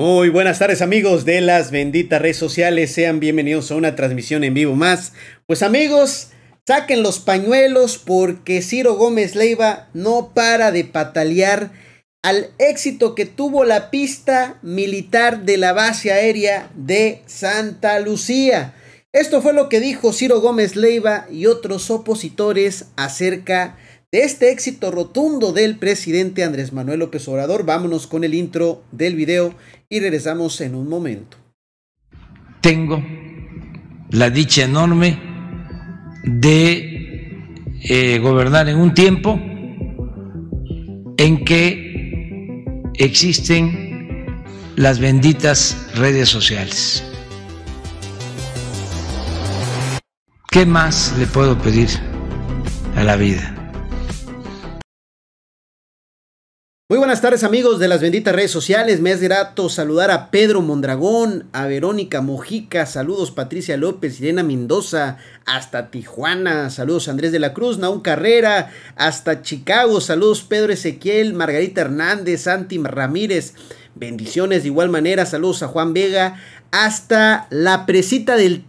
Muy buenas tardes amigos de las benditas redes sociales, sean bienvenidos a una transmisión en vivo más. Pues amigos, saquen los pañuelos porque Ciro Gómez Leiva no para de patalear al éxito que tuvo la pista militar de la base aérea de Santa Lucía. Esto fue lo que dijo Ciro Gómez Leiva y otros opositores acerca de este éxito rotundo del presidente Andrés Manuel López Obrador. Vámonos con el intro del video y regresamos en un momento. Tengo la dicha enorme de eh, gobernar en un tiempo en que existen las benditas redes sociales. ¿Qué más le puedo pedir a la vida? Muy buenas tardes amigos de las benditas redes sociales, me es grato saludar a Pedro Mondragón, a Verónica Mojica, saludos Patricia López, Irena Mendoza, hasta Tijuana, saludos Andrés de la Cruz, Naún Carrera, hasta Chicago, saludos Pedro Ezequiel, Margarita Hernández, Santi Ramírez, bendiciones de igual manera, saludos a Juan Vega, hasta la presita del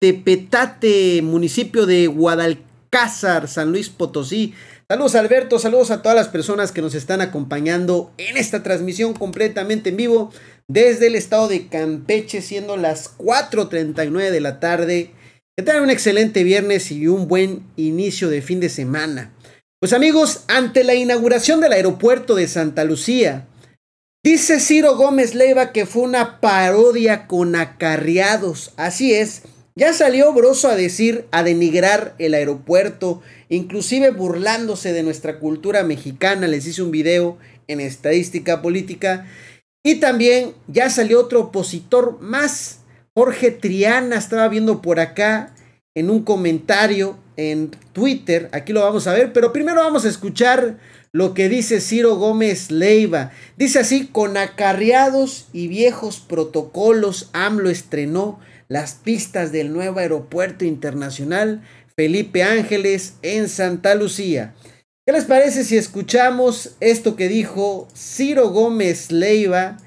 Tepetate, municipio de Guadalcázar, San Luis Potosí, Saludos Alberto, saludos a todas las personas que nos están acompañando en esta transmisión completamente en vivo desde el estado de Campeche, siendo las 4.39 de la tarde. Que tengan un excelente viernes y un buen inicio de fin de semana. Pues amigos, ante la inauguración del aeropuerto de Santa Lucía, dice Ciro Gómez Leiva que fue una parodia con acarreados. Así es, ya salió Broso a decir, a denigrar el aeropuerto, inclusive burlándose de nuestra cultura mexicana. Les hice un video en estadística política. Y también ya salió otro opositor más, Jorge Triana, estaba viendo por acá en un comentario en Twitter. Aquí lo vamos a ver, pero primero vamos a escuchar lo que dice Ciro Gómez Leiva. Dice así, con acarreados y viejos protocolos, AMLO estrenó las pistas del nuevo aeropuerto internacional Felipe Ángeles en Santa Lucía. ¿Qué les parece si escuchamos esto que dijo Ciro Gómez Leiva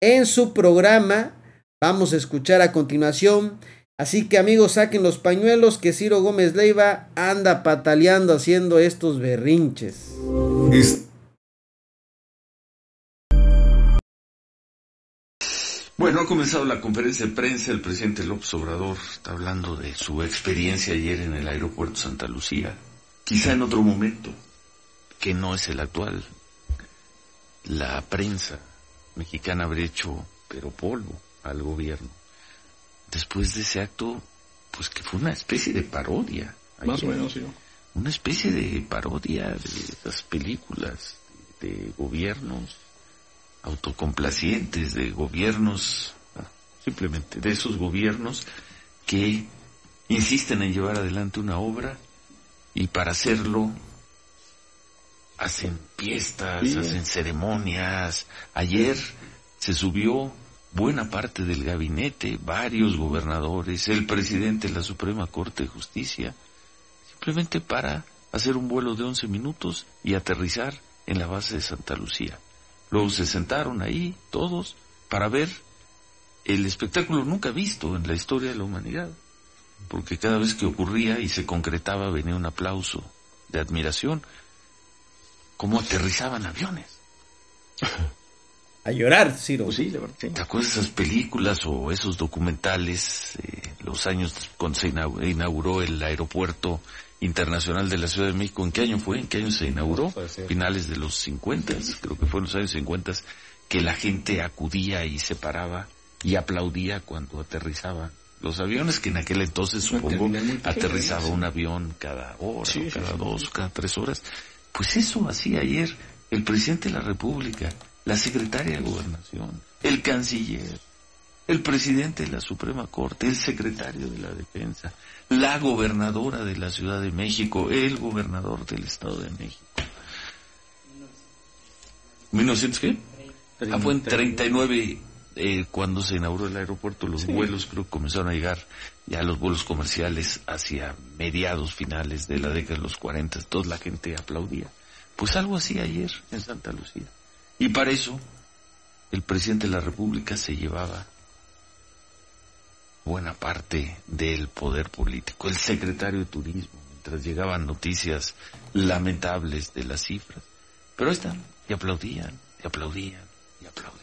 en su programa? Vamos a escuchar a continuación. Así que amigos, saquen los pañuelos que Ciro Gómez Leiva anda pataleando haciendo estos berrinches. Bueno, ha comenzado la conferencia de prensa. El presidente López Obrador está hablando de su experiencia ayer en el aeropuerto Santa Lucía. Quizá en otro momento, que no es el actual, la prensa mexicana habría hecho, pero polvo, al gobierno. Después de ese acto, pues que fue una especie de parodia. Más o menos, sí. Una especie de parodia de las películas de gobiernos autocomplacientes de gobiernos, simplemente de esos gobiernos que insisten en llevar adelante una obra y para hacerlo hacen fiestas, hacen ceremonias. Ayer se subió buena parte del gabinete, varios gobernadores, el presidente de la Suprema Corte de Justicia, simplemente para hacer un vuelo de 11 minutos y aterrizar en la base de Santa Lucía. Luego se sentaron ahí todos para ver el espectáculo nunca visto en la historia de la humanidad, porque cada vez que ocurría y se concretaba venía un aplauso de admiración, cómo aterrizaban aviones. A llorar, Ciro. Pues sí, ¿Te acuerdas de esas películas o esos documentales, eh, los años cuando se inauguró el aeropuerto Internacional de la Ciudad de México. ¿En qué año fue? ¿En qué año se inauguró? Finales de los 50, creo que fue en los años 50, que la gente acudía y se paraba y aplaudía cuando aterrizaba los aviones, que en aquel entonces supongo aterrizaba un avión cada hora, cada dos, cada tres horas. Pues eso hacía ayer el presidente de la República, la secretaria de Gobernación, el canciller, el presidente de la Suprema Corte, el secretario de la Defensa, la gobernadora de la Ciudad de México, el gobernador del Estado de México. ¿1900 qué? Ah, fue en 39 eh, cuando se inauguró el aeropuerto, los vuelos creo que comenzaron a llegar ya los vuelos comerciales hacia mediados finales de la década de los 40, toda la gente aplaudía. Pues algo así ayer en Santa Lucía. Y para eso el presidente de la República se llevaba buena parte del poder político. El secretario de Turismo, mientras llegaban noticias lamentables de las cifras. Pero están, y aplaudían, y aplaudían, y aplaudían.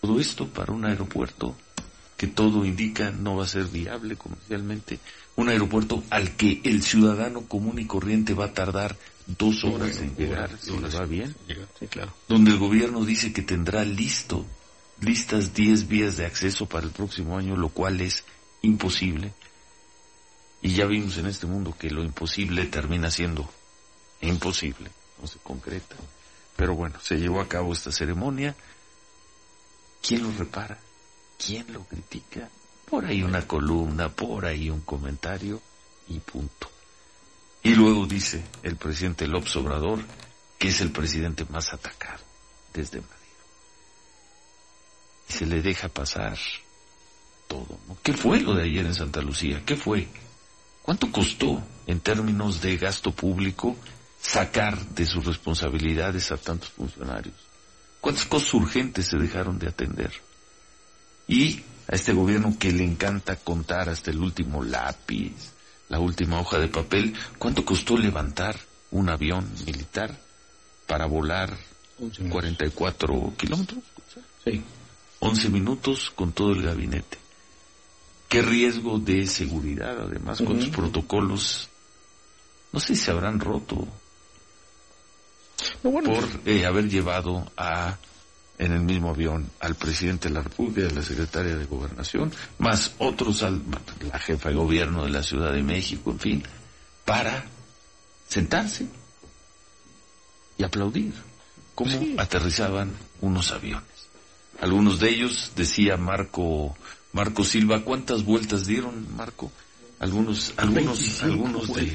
Todo esto para un aeropuerto que todo indica no va a ser viable comercialmente. Un aeropuerto al que el ciudadano común y corriente va a tardar dos horas en llegar, si va bien. Sí, claro. Donde el gobierno dice que tendrá listo listas 10 vías de acceso para el próximo año, lo cual es imposible. Y ya vimos en este mundo que lo imposible termina siendo imposible, no se concreta. Pero bueno, se llevó a cabo esta ceremonia. ¿Quién lo repara? ¿Quién lo critica? Por ahí una columna, por ahí un comentario y punto. Y luego dice el presidente López Obrador que es el presidente más atacado desde Madrid y se le deja pasar todo. ¿no? ¿Qué fue lo de ayer en Santa Lucía? ¿Qué fue? ¿Cuánto costó en términos de gasto público sacar de sus responsabilidades a tantos funcionarios? ¿Cuántas cosas urgentes se dejaron de atender? Y a este gobierno que le encanta contar hasta el último lápiz, la última hoja de papel, ¿cuánto costó levantar un avión militar para volar 44 kilómetros? Sí. 11 minutos con todo el gabinete. ¿Qué riesgo de seguridad, además, con los protocolos? No sé si se habrán roto No, bueno, por eh, haber llevado a en el mismo avión al presidente de la República, a la secretaria de Gobernación, más otros, al, la jefa de gobierno de la Ciudad de México, en fin, para sentarse y aplaudir cómo aterrizaban unos aviones. Algunos de ellos, decía Marco, Marco Silva, ¿cuántas vueltas dieron, Marco? Algunos, algunos, 25 algunos de,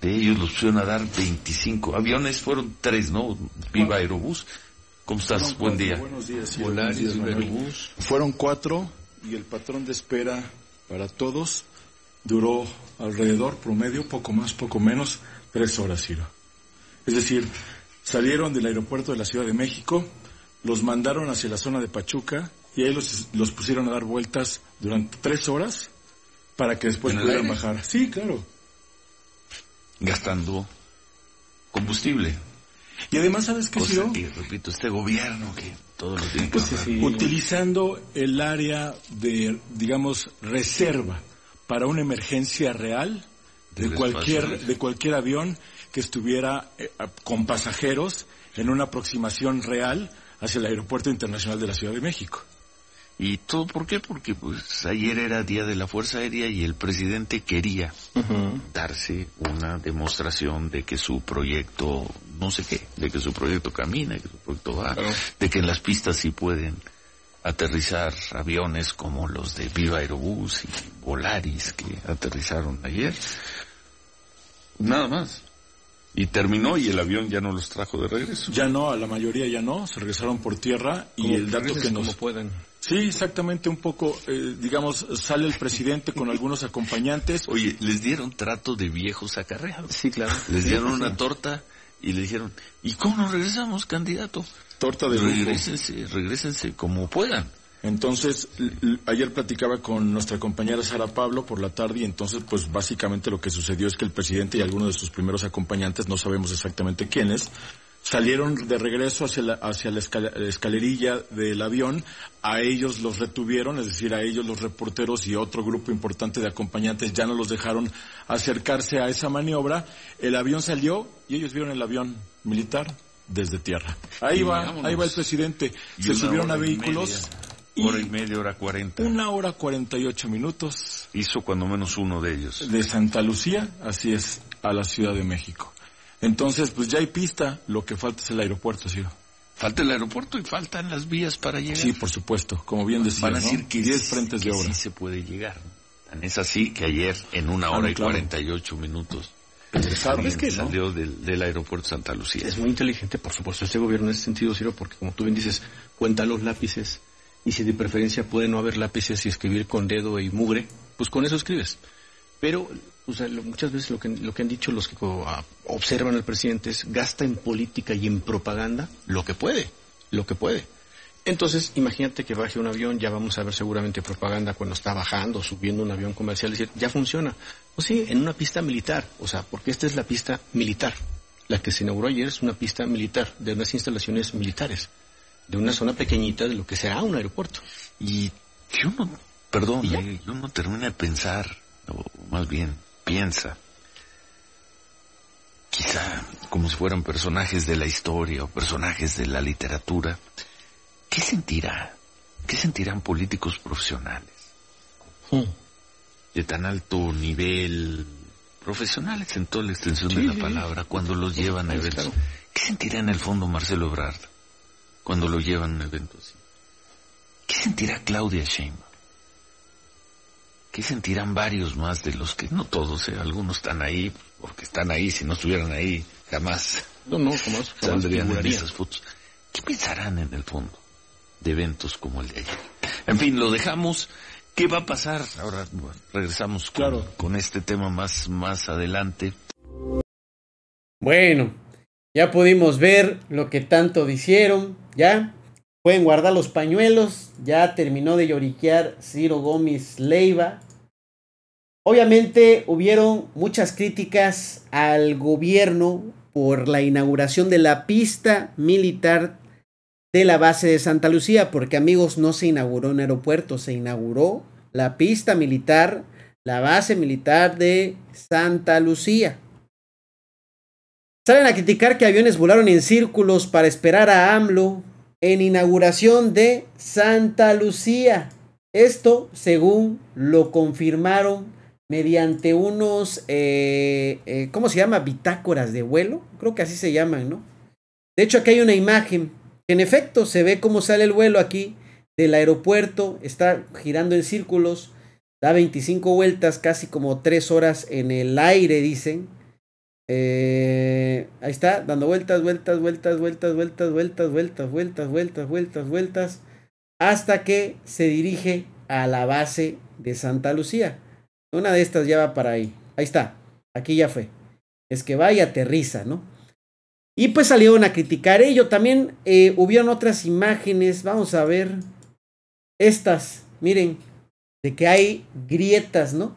de ellos los pusieron a dar 25 aviones, fueron tres, ¿no? Viva Aerobús. ¿Cómo estás? Fueron Buen cuatro. día. Buenos días. Volaris. Aerobús. Fueron cuatro y el patrón de espera para todos duró alrededor, promedio, poco más, poco menos, tres horas, Ciro. Es decir, salieron del aeropuerto de la Ciudad de México, los mandaron hacia la zona de Pachuca y ahí los, los pusieron a dar vueltas durante tres horas para que después ¿En el pudieran aire? bajar. Sí, claro. Gastando combustible. Y además, ¿sabes qué, Cosa que, repito, este gobierno que todo lo tiene que Pues sí, ahorrar. sí. utilizando el área de, digamos, reserva para una emergencia real de cualquier, de cualquier avión que estuviera eh, con pasajeros en una aproximación real hacia el Aeropuerto Internacional de la Ciudad de México. ¿Y todo por qué? Porque pues ayer era Día de la Fuerza Aérea y el presidente quería darse una demostración de que su proyecto, no sé qué, de que su proyecto camina, de que su proyecto va, Claro. de que en las pistas sí pueden aterrizar aviones como los de Viva Aerobús y Volaris que aterrizaron ayer. Nada más. Y terminó y el avión ya no los trajo de regreso. Ya no, a la mayoría ya no, se regresaron por tierra y el dato que nos... como puedan. Sí, exactamente, un poco, eh, digamos, sale el presidente con algunos acompañantes. Oye, les dieron trato de viejos acarreados. Sí, claro. Les dieron sí. una torta y le dijeron, ¿y cómo nos regresamos, candidato? Torta de. Regrésense, regrésense como puedan. Entonces, ayer platicaba con nuestra compañera Sara Pablo por la tarde y entonces, pues básicamente lo que sucedió es que el presidente y algunos de sus primeros acompañantes, no sabemos exactamente quiénes, salieron de regreso hacia la, hacia la escalerilla del avión, a ellos los retuvieron, es decir, a ellos los reporteros y otro grupo importante de acompañantes ya no los dejaron acercarse a esa maniobra, el avión salió y ellos vieron el avión militar desde tierra. Ahí Y va, vámonos. ahí va el presidente, Y se subieron a vehículos. media, hora y media, hora cuarenta. una hora 48 minutos Hizo cuando menos uno de ellos. de Santa Lucía, así es, a la Ciudad de México. Entonces, pues ya hay pista, lo que falta es el aeropuerto, Ciro. Falta el aeropuerto y faltan las vías para llegar. Sí, por supuesto, como bien decía, Van a ¿no? decir que, 10 sí- frentes que de obra. sí se puede llegar. ¿no? Tan es así que ayer, en una Ah, hora no, y claro. 48 minutos. Es que no. salió del, del aeropuerto Santa Lucía. Es muy inteligente, por supuesto, este gobierno en ese sentido, Ciro, porque como tú bien dices, cuenta los lápices y si de preferencia puede no haber lápices y escribir con dedo y mugre, pues con eso escribes. Pero o sea, lo- muchas veces lo que, lo que han dicho los que observan al presidente es gasta en política y en propaganda lo que puede, lo que puede. Entonces, imagínate que baje un avión, ya vamos a ver seguramente propaganda cuando está bajando, subiendo un avión comercial, decir, ya funciona. Pues sí, en una pista militar, o sea, porque esta es la pista militar. La que se inauguró ayer es una pista militar, de unas instalaciones militares, de una zona pequeñita de lo que será un aeropuerto. Y yo no, perdón, eh, yo no termino de pensar, o más bien piensa, quizá como si fueran personajes de la historia o personajes de la literatura, ¿qué sentirá? ¿Qué sentirán políticos profesionales? Hmm. De tan alto nivel, profesionales en toda la extensión de la palabra, cuando los llevan a eventos. ¿Qué sentirá en el fondo Marcelo Ebrard cuando lo llevan a un evento así? ¿Qué sentirá Claudia Sheinbaum? ¿Qué sentirán varios más de los que, no todos, eh, algunos están ahí, porque están ahí, si no estuvieran ahí, jamás, No, no, jamás, jamás saldrían en esas fotos. ¿Qué pensarán en el fondo de eventos como el de ayer? En fin, lo dejamos. ¿Qué va a pasar? Ahora bueno, regresamos con, Claro. con este tema más, más adelante. Bueno, ya pudimos ver lo que tanto dijeron, ya. Pueden guardar los pañuelos, ya terminó de lloriquear Ciro Gómez Leiva. Obviamente hubieron muchas críticas al gobierno por la inauguración de la pista militar de la base de Santa Lucía, porque amigos, no se inauguró un aeropuerto, se inauguró la pista militar, la base militar de Santa Lucía. Salen a criticar que aviones volaron en círculos para esperar a AMLO en inauguración de Santa Lucía. Esto según lo confirmaron mediante unos, eh, eh, ¿cómo se llama? Bitácoras de vuelo. Creo que así se llaman, ¿no? De hecho, aquí hay una imagen. En efecto, se ve cómo sale el vuelo aquí del aeropuerto. Está girando en círculos. Da 25 vueltas, casi como 3 horas en el aire, dicen. Eh, ahí está, dando vueltas, vueltas, vueltas, vueltas, vueltas, vueltas, vueltas, vueltas, vueltas, vueltas, vueltas, hasta que se dirige a la base de Santa Lucía. Una de estas ya va para ahí. Ahí está, aquí ya fue. Es que va y aterriza, ¿no? Y pues salieron a criticar ello. También eh, hubieron otras imágenes. Vamos a ver. Estas, miren, de que hay grietas, ¿no?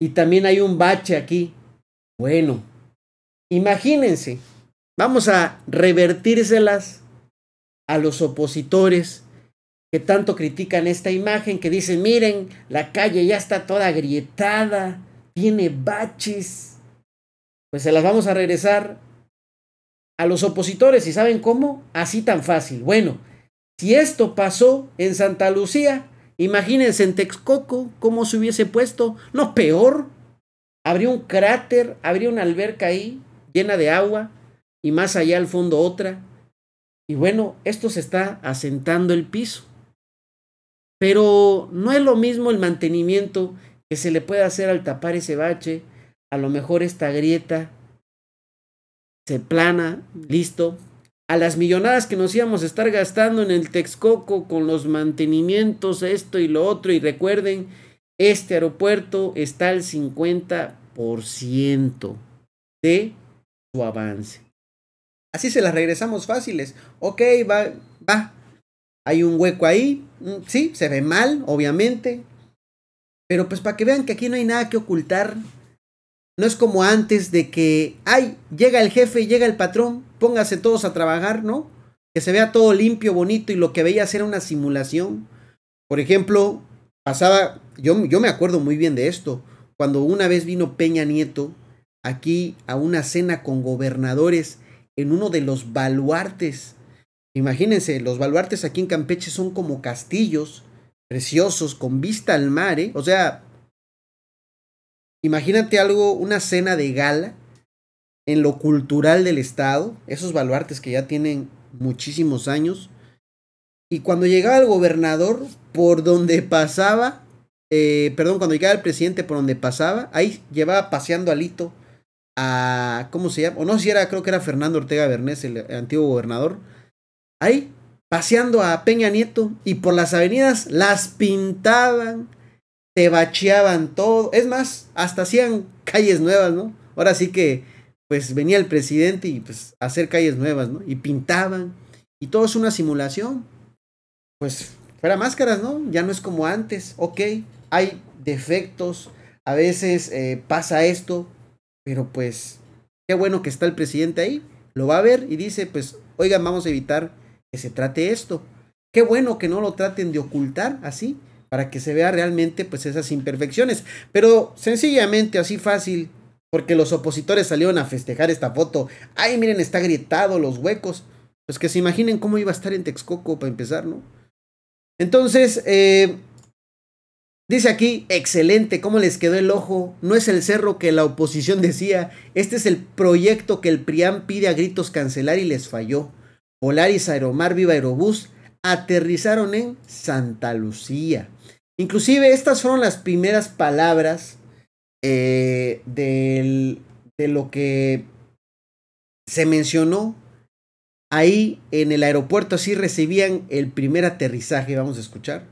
Y también hay un bache aquí. Bueno, imagínense, vamos a revertírselas a los opositores que tanto critican esta imagen, que dicen, miren, la calle ya está toda agrietada, tiene baches. Pues se las vamos a regresar a los opositores, ¿y saben cómo? Así tan fácil. Bueno, si esto pasó en Santa Lucía, imagínense en Texcoco cómo se hubiese puesto, no peor. Habría un cráter, habría una alberca ahí llena de agua y más allá al fondo otra. Y bueno, esto se está asentando el piso. Pero no es lo mismo el mantenimiento que se le puede hacer al tapar ese bache. A lo mejor esta grieta se plana, listo. A las millonadas que nos íbamos a estar gastando en el Texcoco con los mantenimientos, esto y lo otro. Y recuerden, este aeropuerto está al 50% de su avance. Así se las regresamos fáciles. Ok, va, va. Hay un hueco ahí. Mm, Sí, se ve mal, obviamente. Pero pues para que vean que aquí no hay nada que ocultar. No es como antes de que, ay, llega el jefe, llega el patrón, póngase todos a trabajar, ¿no? Que se vea todo limpio, bonito y lo que veías era una simulación. Por ejemplo, pasaba, yo, yo me acuerdo muy bien de esto, cuando una vez vino Peña Nieto aquí a una cena con gobernadores en uno de los baluartes. Imagínense, los baluartes aquí en Campeche son como castillos preciosos con vista al mar, ¿eh? O sea, imagínate algo, una cena de gala en lo cultural del estado, esos baluartes que ya tienen muchísimos años. Y cuando llegaba el gobernador, por donde pasaba, eh, perdón, cuando llegaba el presidente por donde pasaba, ahí llevaba paseando alito a, ¿cómo se llama? O no si era, creo que era Fernando Ortega Bernés, el antiguo gobernador. Ahí, paseando a Peña Nieto y por las avenidas las pintaban, te bacheaban todo. Es más, hasta hacían calles nuevas, ¿no? Ahora sí que, pues venía el presidente y pues hacer calles nuevas, ¿no? Y pintaban. Y todo es una simulación. Pues fuera máscaras, ¿no? Ya no es como antes, ok, hay defectos, a veces eh, pasa esto, pero pues qué bueno que está el presidente ahí, lo va a ver y dice, pues, oigan, vamos a evitar que se trate esto. Qué bueno que no lo traten de ocultar así, para que se vea realmente pues esas imperfecciones. Pero sencillamente así fácil, porque los opositores salieron a festejar esta foto. Ay, miren, está grietado los huecos. Pues que se imaginen cómo iba a estar en Texcoco para empezar, ¿no? Entonces, eh, dice aquí, excelente, ¿cómo les quedó el ojo? No es el cerro que la oposición decía, este es el proyecto que el PRIAM pide a gritos cancelar y les falló. Polaris, Aeromar, Viva Aerobús aterrizaron en Santa Lucía. Inclusive estas fueron las primeras palabras eh, de lo que se mencionó ahí en el aeropuerto. Así recibían el primer aterrizaje. Vamos a escuchar.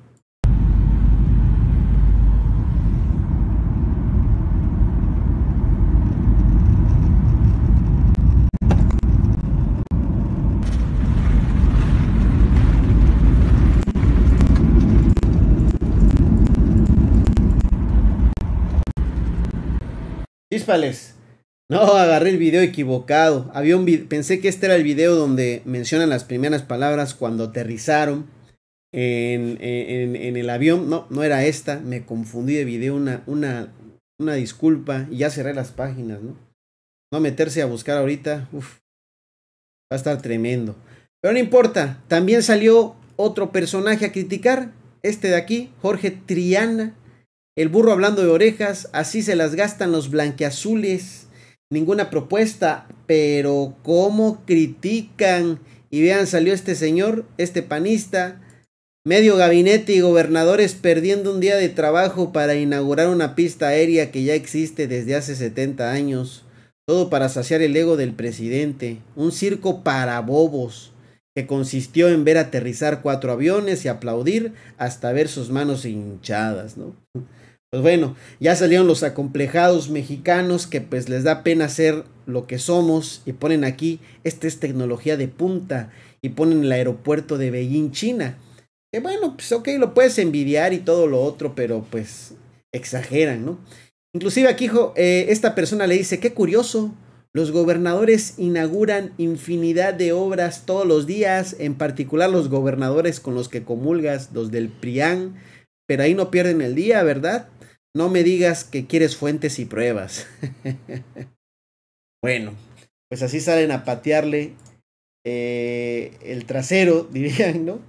No, agarré el video equivocado. Había un pensé que este era el video donde mencionan las primeras palabras cuando aterrizaron en, en, el avión. No, no era esta. Me confundí de video. Una, una, una disculpa. Y ya cerré las páginas, ¿no? No meterse a buscar ahorita. Uf, va a estar tremendo. Pero no importa. También salió otro personaje a criticar. Este de aquí, Jorge Triana el burro hablando de orejas, así se las gastan los blanqueazules. Ninguna propuesta, pero cómo critican. Y vean, salió este señor, este panista, medio gabinete y gobernadores perdiendo un día de trabajo para inaugurar una pista aérea que ya existe desde hace 70 años. Todo para saciar el ego del presidente. Un circo para bobos que consistió en ver aterrizar cuatro aviones y aplaudir hasta ver sus manos hinchadas, ¿no? Pues bueno, ya salieron los acomplejados mexicanos que pues les da pena ser lo que somos y ponen aquí, esta es tecnología de punta y ponen el aeropuerto de Beijing, China. Que bueno, pues ok, lo puedes envidiar y todo lo otro, pero pues exageran, ¿no? Inclusive aquí eh, esta persona le dice, qué curioso, los gobernadores inauguran infinidad de obras todos los días, en particular los gobernadores con los que comulgas, los del PRIAN, pero ahí no pierden el día, ¿verdad? No me digas que quieres fuentes y pruebas. bueno, pues así salen a patearle eh, el trasero, dirían, ¿no?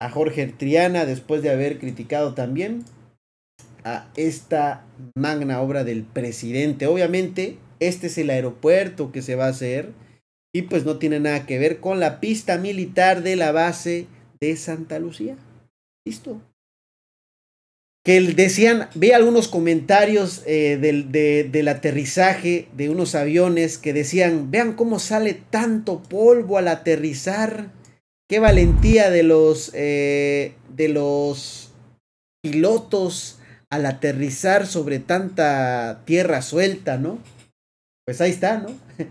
A Jorge Triana después de haber criticado también a esta magna obra del presidente. Obviamente, este es el aeropuerto que se va a hacer y pues no tiene nada que ver con la pista militar de la base de Santa Lucía. Listo que decían, vi algunos comentarios eh, del, del, aterrizaje de unos aviones que decían, vean cómo sale tanto polvo al aterrizar, qué valentía de los, eh, de los pilotos al aterrizar sobre tanta tierra suelta, ¿no? Pues ahí está, ¿no?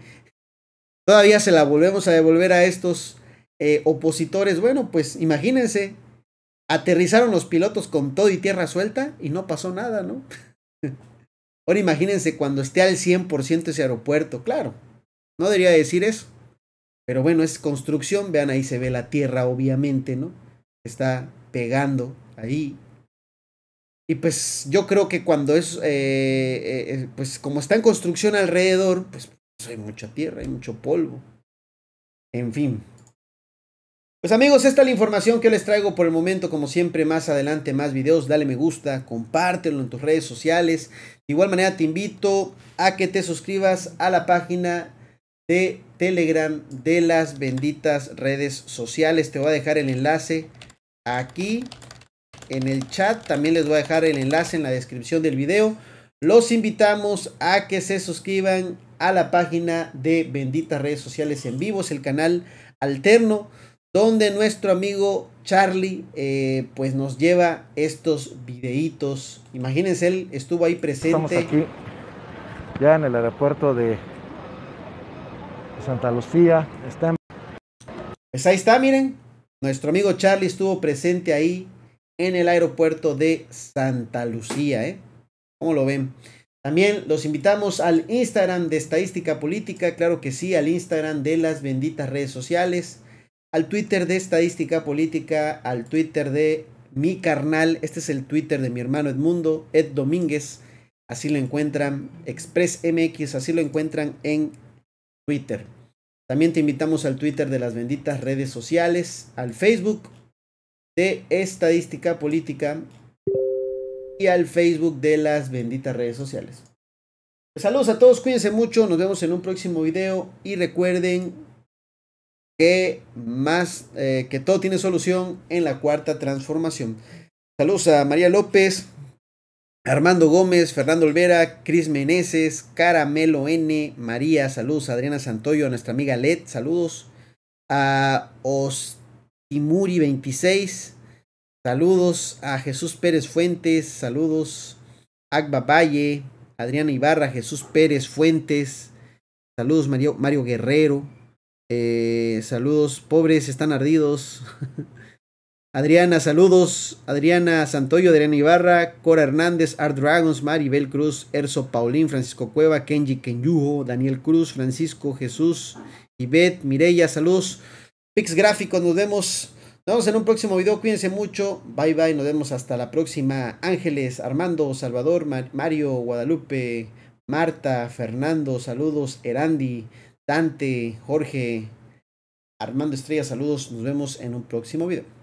Todavía se la volvemos a devolver a estos eh, opositores. Bueno, pues imagínense, Aterrizaron los pilotos con todo y tierra suelta y no pasó nada, ¿no? Ahora imagínense cuando esté al 100% ese aeropuerto, claro, no debería decir eso. Pero bueno, es construcción, vean ahí se ve la tierra obviamente, ¿no? Está pegando ahí. Y pues yo creo que cuando es, eh, eh, eh, pues como está en construcción alrededor, pues hay mucha tierra, hay mucho polvo. En fin, pues amigos, esta es la información que les traigo por el momento. Como siempre, más adelante, más videos. Dale me gusta, compártelo en tus redes sociales. De igual manera, te invito a que te suscribas a la página de Telegram de las benditas redes sociales. Te voy a dejar el enlace aquí en el chat. También les voy a dejar el enlace en la descripción del video. Los invitamos a que se suscriban a la página de benditas redes sociales en vivo. Es el canal alterno donde nuestro amigo Charlie eh, pues nos lleva estos videitos. Imagínense, él estuvo ahí presente. Estamos aquí ya en el aeropuerto de Santa Lucía. Pues ahí está, miren. Nuestro amigo Charlie estuvo presente ahí en el aeropuerto de Santa Lucía, ¿eh? ¿Cómo lo ven? También los invitamos al Instagram de Estadística Política, claro que sí, al Instagram de las benditas redes sociales, al Twitter de Estadística Política, al Twitter de mi carnal, este es el Twitter de mi hermano Edmundo, Ed Domínguez, así lo encuentran, Express MX, así lo encuentran en Twitter. También te invitamos al Twitter de las benditas redes sociales, al Facebook de Estadística Política y al Facebook de las benditas redes sociales. Saludos a todos, cuídense mucho, nos vemos en un próximo video y recuerden que más eh, que todo tiene solución en la cuarta transformación. Saludos a María López, Armando Gómez, Fernando Olvera, Cris Meneses, Caramelo N, María, saludos a Adriana Santoyo, a nuestra amiga Led, saludos. A Ostimuri26, Saludos. A Jesús Pérez Fuentes, saludos. Agba Valle, Adriana Ibarra, Jesús Pérez Fuentes, saludos Mario, Mario Guerrero, eh, saludos pobres, están ardidos. Adriana, saludos. Adriana Santoyo, Adriana Ibarra, Cora Hernández, Art Dragons, Maribel Cruz, Erso Paulín, Francisco Cueva, Kenji Kenyuho, Daniel Cruz, Francisco Jesús, Ivette, Mireya, saludos. Pix Gráficos, nos vemos nos vemos en un próximo video. Cuídense mucho. Bye bye. Nos vemos hasta la próxima. Ángeles, Armando, Salvador, Mario, Guadalupe, Marta, Fernando, saludos. Erandi, Dante, Jorge, Armando Estrella, saludos. Nos vemos en un próximo video.